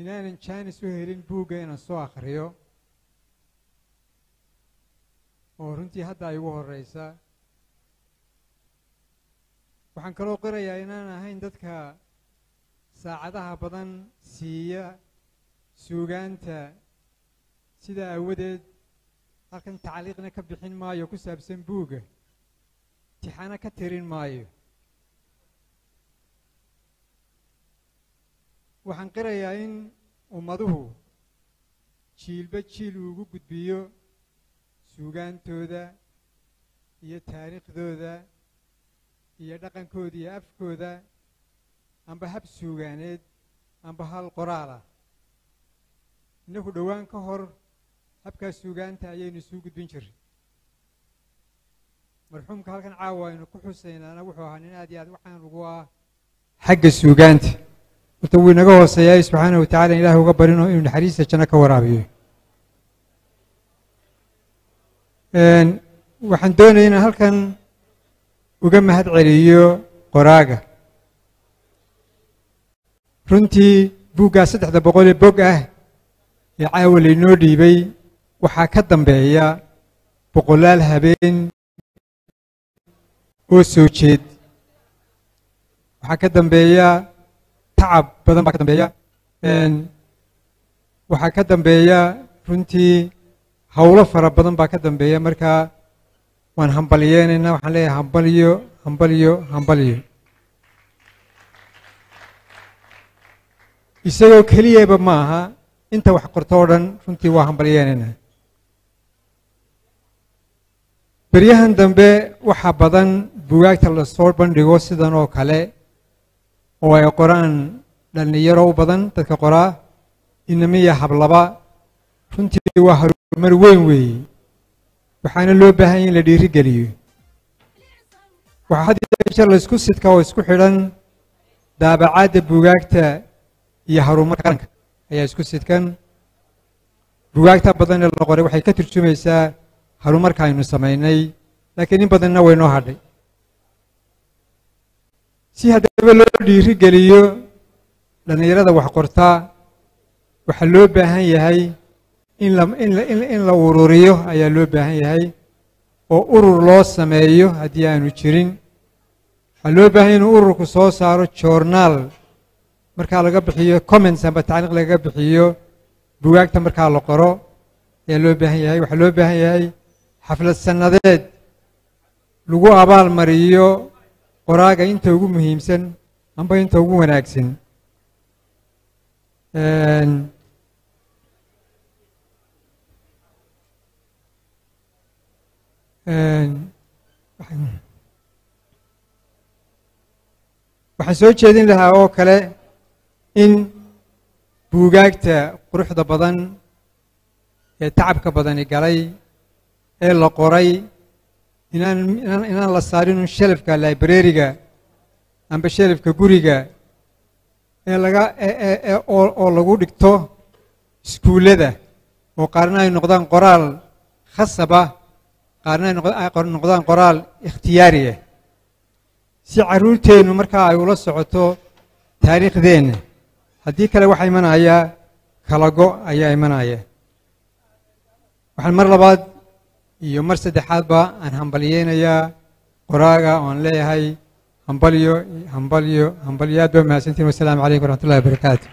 inaanan jaanis u helin buugga inaan soo akhriyo oo runtii hadda ay ugu horreysa waxaan kaloo qirayaa inaan ahayn dadka saacadaha badan siiya suugaanta sidaa aawadeed halkan tacliiqna ka bixin maayo ku saabsan buugga tixana ka tirin maayo waxaan qirayaa in ummaduhu jiilba jiil uu ugu gudbiyo suugaantooda iyo taariikhdooda iyo dhaqankooda iyo afkooda. Amba hab suugaaneed amba hal qoraal ah innagu dhowaan ka hor habkaas suugaanta ayaynu isuu gudbin jiray marxuumka halkan caawa aynu ku xusaynaana wuxuu ahaa nin aad iyo aad waxaan ugu ah xagga suugaanta horta wuu inaga hooseeyaay subxaana wa tacala ilaah uga barino inuu naxariista janno ka waraabiyo. Waxaan doonaya inaan halkan uga mahad celiyo qoraaga. Runtii buuggaa saddexda boqol ee bog ah ee caawa laynoo dhiibay waxaa ka dambeeya boqolaal habeen oo soo jeed. Waxaa ka dambeeya tacab badan baa ka dambeeya. Waxaa ka dambeeya runtii howlo fara badan baa ka dambeeya. Marka waan hambalyeenaynaa waxaan leeyahay hambalyo hambalyo hambalyo. Isagoo keliyaba ma aha inta wax qorto oo dhan runtii waa hambalyeenaynaa beryahan dambe waxaa badan bugaagta la soo bandhigo sidan oo kale oo ay qoraan dhallinyaro u badan dadka qoraa inamiya hablaba runtii waa horumar weyn weeye waxaana loo baahanya in la dhiiri geliyo waxaa had iyo jeer laysku sidka oo isku xidhan daabacaadda bugaagta iyo horumarka qaranka ayaa isku sidkan. Bugaagta badan ee la qoray waxay ka turjumaysaa horumarka aynu samaynay laakiin in badanna way noo hadhay si haddaba loo dhiiri geliyo dhallinyarada wax qortaa waxaa loo baahan yahay in la ururiyo ayaa loo baahan yahay oo urur loo sameeyo haddii aanu jirin. Waxaa loo baahan yahy inuu ururku soo saaro joornaal markaa laga bixiyo comments amba tacliiq laga bixiyo bugaagta markaa la qoro ayaa loo baahan yahay. Waxaa loo baahan yahay xaflad sannadeed lagu abaal mariyo qoraaga inta ugu muhiimsan amba inta ugu wanaagsan. Waxaan soo jeedin lahaa oo kale in buugaagta quruxda badan ee tacabka badani galay ee la qoray inaan la saarinun shelafka librariga amba shelafka guriga ee laga oo lagu dhigto iskuullada. Oo qaarna ay noqdaan qoraal khasaba qaarna ay noqdaan qoraal ikhtiyaariah si carruurteennu markaa ay ula socoto taariikhdeenna haddii kale waxaa imanaya kalago ayaa imanaya. Waxaan mar labaad iyo mar saddexaadba aan hambalyeynayaa qoraaga oan leeyahay hambalyo hambalyo hambalyo aad baa mahadsantiin wasalaamu calaykum waraxmat ullahi wabarakaatu